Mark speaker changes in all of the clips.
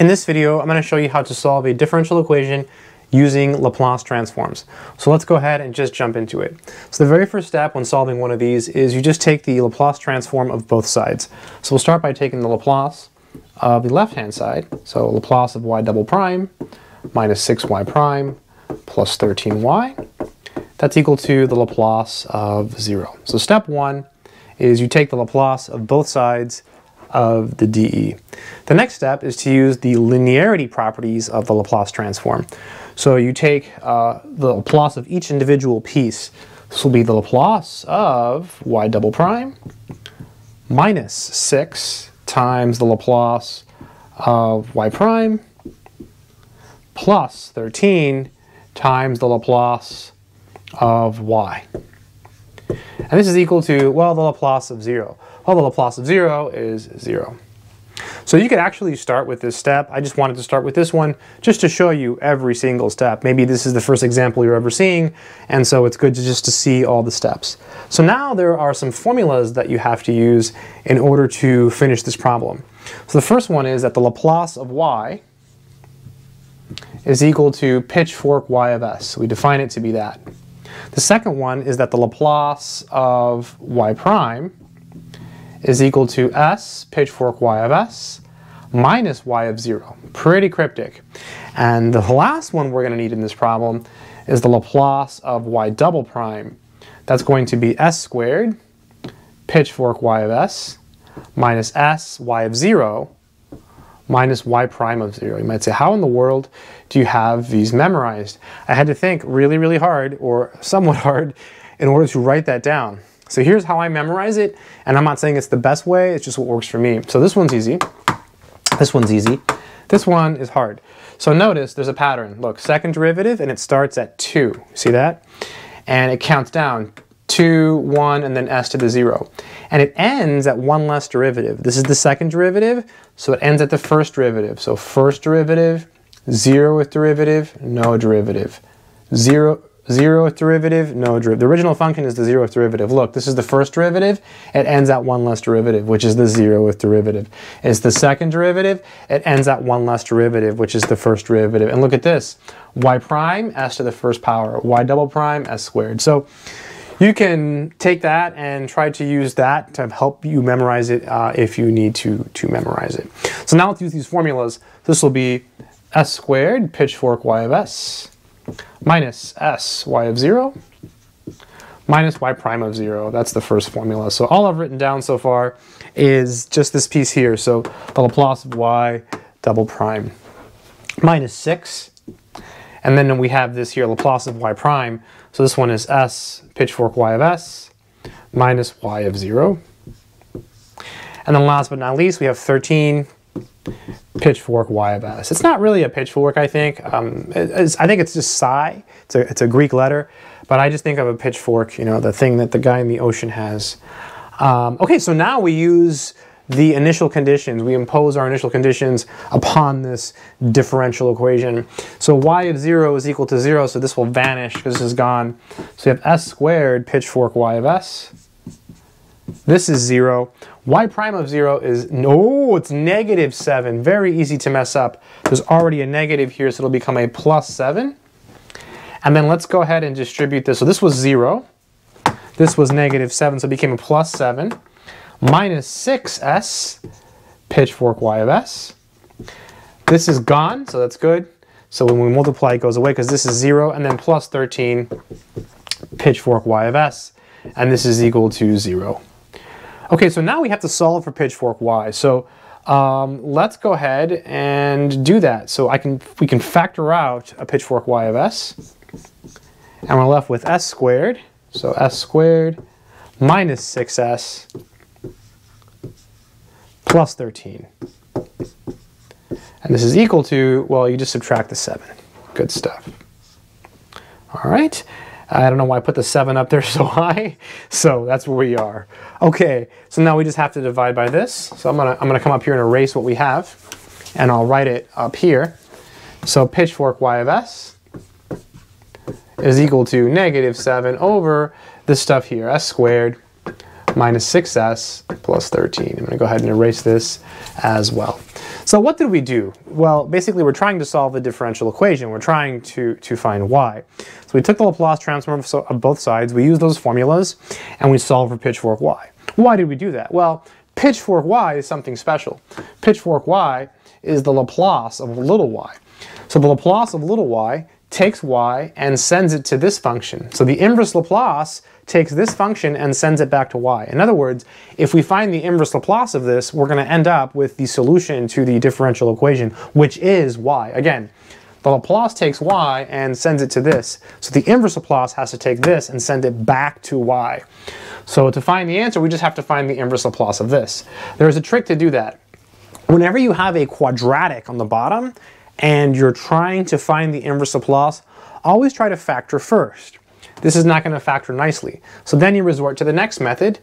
Speaker 1: In this video, I'm going to show you how to solve a differential equation using Laplace transforms. So let's go ahead and just jump into it. So the very first step when solving one of these is you just take the Laplace transform of both sides. So we'll start by taking the Laplace of the left-hand side. So Laplace of y double prime minus 6y prime plus 13y. That's equal to the Laplace of 0. So step one is you take the Laplace of both sides of the dE. The next step is to use the linearity properties of the Laplace transform. So you take uh, the Laplace of each individual piece. This will be the Laplace of y double prime minus 6 times the Laplace of y prime plus 13 times the Laplace of y. And this is equal to, well, the Laplace of 0. Well, the Laplace of 0 is 0. So you could actually start with this step. I just wanted to start with this one just to show you every single step. Maybe this is the first example you're ever seeing, and so it's good to just to see all the steps. So now there are some formulas that you have to use in order to finish this problem. So the first one is that the Laplace of y is equal to pitchfork y of s. We define it to be that. The second one is that the Laplace of y prime is equal to s pitchfork y of s minus y of 0. Pretty cryptic. And the last one we're going to need in this problem is the Laplace of y double prime. That's going to be s squared pitchfork y of s minus s y of 0 minus y prime of 0. You might say, how in the world do you have these memorized? I had to think really, really hard, or somewhat hard, in order to write that down. So here's how I memorize it, and I'm not saying it's the best way, it's just what works for me. So this one's easy. This one's easy. This one is hard. So notice there's a pattern. Look, second derivative, and it starts at 2. See that? And it counts down 2, 1, and then s to the 0. And it ends at one less derivative. This is the second derivative, so it ends at the first derivative. So first derivative, 0 with derivative, no derivative. 0, zeroth derivative, no derivative. The original function is the zeroth derivative. Look, this is the first derivative. It ends at one less derivative, which is the zeroth derivative. It's the second derivative. It ends at one less derivative, which is the first derivative. And look at this. y prime, s to the first power. y double prime, s squared. So you can take that and try to use that to help you memorize it uh, if you need to, to memorize it. So now let's use these formulas. This will be s squared, pitchfork y of s, minus s y of 0 minus y prime of 0. That's the first formula. So all I've written down so far is just this piece here. So the Laplace of y double prime minus 6. And then we have this here, Laplace of y prime. So this one is s pitchfork y of s minus y of 0. And then last but not least, we have 13 pitchfork y of s. It's not really a pitchfork, I think. Um, I think it's just psi. It's a, it's a Greek letter. But I just think of a pitchfork, you know, the thing that the guy in the ocean has. Um, okay, so now we use the initial conditions. We impose our initial conditions upon this differential equation. So y of 0 is equal to 0, so this will vanish because this is gone. So we have s squared pitchfork y of s. This is 0 y prime of 0 is, no, it's negative 7. Very easy to mess up. There's already a negative here, so it'll become a plus 7. And then let's go ahead and distribute this. So this was 0. This was negative 7, so it became a plus 7. Minus 6s, pitchfork y of s. This is gone, so that's good. So when we multiply, it goes away because this is 0. And then plus 13, pitchfork y of s. And this is equal to 0. Okay, so now we have to solve for pitchfork y. So um, let's go ahead and do that. So I can we can factor out a pitchfork y of s. And we're left with s squared. So s squared minus 6s plus 13. And this is equal to, well, you just subtract the 7. Good stuff. All right. I don't know why I put the 7 up there so high. So that's where we are. Okay, so now we just have to divide by this. So I'm going to I'm gonna come up here and erase what we have. And I'll write it up here. So pitchfork y of s is equal to negative 7 over this stuff here, s squared minus 6s plus 13. I'm going to go ahead and erase this as well. So what did we do? Well, basically we're trying to solve a differential equation. We're trying to, to find y. So we took the Laplace transform of both sides, we used those formulas, and we solved for pitchfork y. Why did we do that? Well, pitchfork y is something special. Pitchfork y is the Laplace of little y. So the Laplace of little y takes y and sends it to this function. So the inverse Laplace takes this function and sends it back to y. In other words, if we find the inverse Laplace of this, we're going to end up with the solution to the differential equation, which is y. Again, the Laplace takes y and sends it to this. So the inverse Laplace has to take this and send it back to y. So to find the answer, we just have to find the inverse Laplace of this. There's a trick to do that. Whenever you have a quadratic on the bottom, and you're trying to find the inverse Laplace, always try to factor first. This is not going to factor nicely. So then you resort to the next method,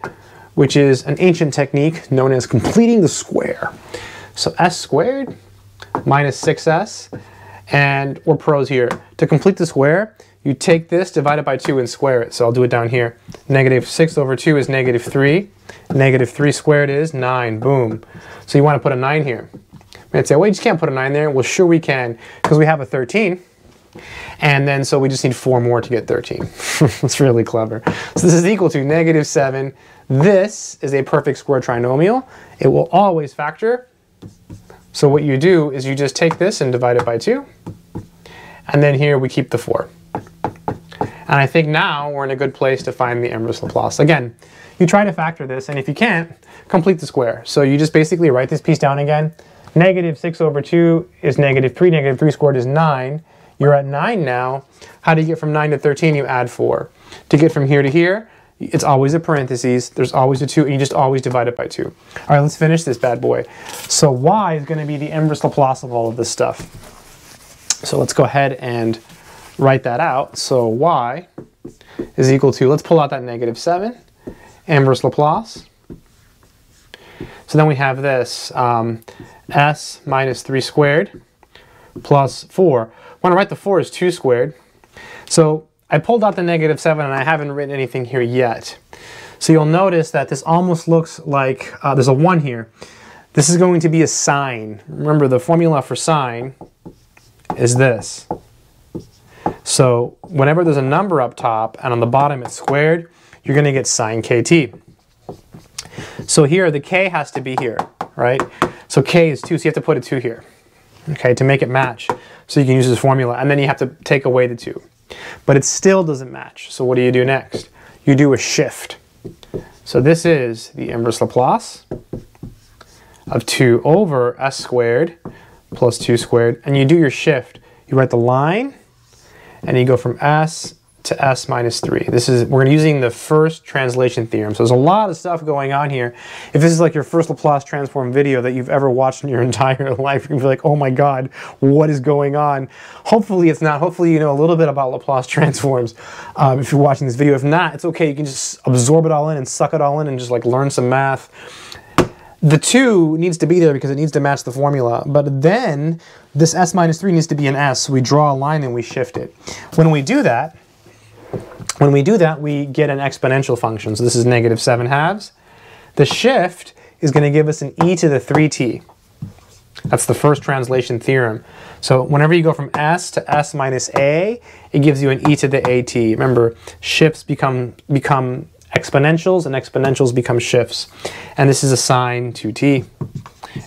Speaker 1: which is an ancient technique known as completing the square. So s squared minus 6s, and we're pros here. To complete the square, you take this, divide it by 2, and square it. So I'll do it down here. Negative 6 over 2 is negative 3. Negative 3 squared is 9. Boom. So you want to put a 9 here. And say, well, you just can't put a 9 there. Well, sure we can, because we have a 13. And then, so we just need four more to get 13. That's really clever. So this is equal to negative 7. This is a perfect square trinomial. It will always factor. So what you do is you just take this and divide it by 2. And then here we keep the 4. And I think now we're in a good place to find the inverse Laplace. Again, you try to factor this, and if you can't, complete the square. So you just basically write this piece down again. Negative 6 over 2 is negative 3. Negative 3 squared is 9. You're at 9 now. How do you get from 9 to 13? You add 4. To get from here to here, it's always a parentheses. There's always a 2, and you just always divide it by 2. All right, let's finish this bad boy. So y is going to be the inverse Laplace of all of this stuff. So let's go ahead and write that out. So y is equal to, let's pull out that negative 7, inverse Laplace. So then we have this. Um, s minus 3 squared plus 4. When I write the 4 is 2 squared. So I pulled out the negative 7 and I haven't written anything here yet. So you'll notice that this almost looks like uh, there's a 1 here. This is going to be a sine. Remember the formula for sine is this. So whenever there's a number up top and on the bottom it's squared, you're going to get sine kt. So here the k has to be here, right? So k is 2, so you have to put a 2 here, okay, to make it match. So you can use this formula, and then you have to take away the 2. But it still doesn't match, so what do you do next? You do a shift. So this is the inverse Laplace of 2 over s squared plus 2 squared, and you do your shift. You write the line, and you go from s to s minus 3. This is, we're using the first translation theorem. So there's a lot of stuff going on here. If this is like your first Laplace transform video that you've ever watched in your entire life, you're to be like, oh my god, what is going on? Hopefully it's not. Hopefully you know a little bit about Laplace transforms um, if you're watching this video. If not, it's okay. You can just absorb it all in and suck it all in and just like learn some math. The 2 needs to be there because it needs to match the formula. But then this s minus 3 needs to be an s. So we draw a line and we shift it. When we do that, when we do that, we get an exponential function. So this is negative 7 halves. The shift is going to give us an e to the 3t. That's the first translation theorem. So whenever you go from s to s minus a, it gives you an e to the at. Remember, shifts become, become exponentials, and exponentials become shifts. And this is a sine 2t.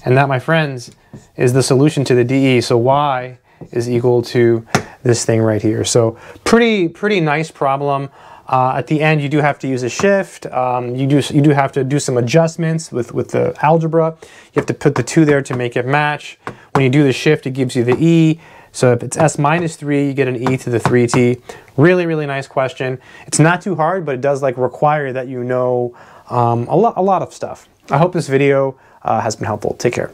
Speaker 1: And that, my friends, is the solution to the dE. So y is equal to this thing right here. So pretty, pretty nice problem. Uh, at the end, you do have to use a shift. Um, you, do, you do have to do some adjustments with, with the algebra. You have to put the 2 there to make it match. When you do the shift, it gives you the e. So if it's s minus 3, you get an e to the 3t. Really, really nice question. It's not too hard, but it does like require that you know um, a, lo a lot of stuff. I hope this video uh, has been helpful. Take care.